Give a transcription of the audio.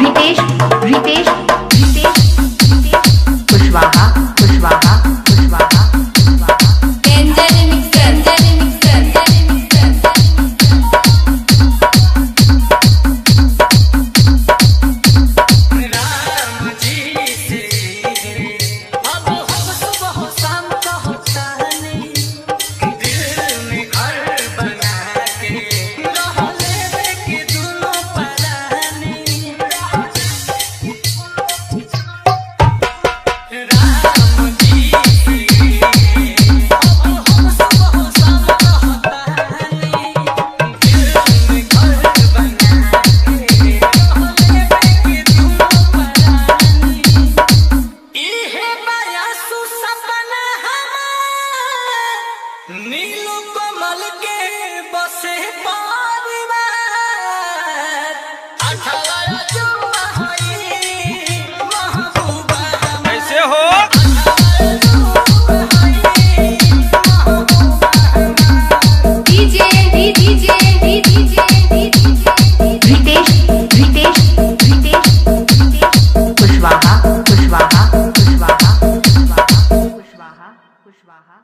रितेश रितेश। नीलो कमल के बसे पार कैसे हो? DJ DJ Kushwaha.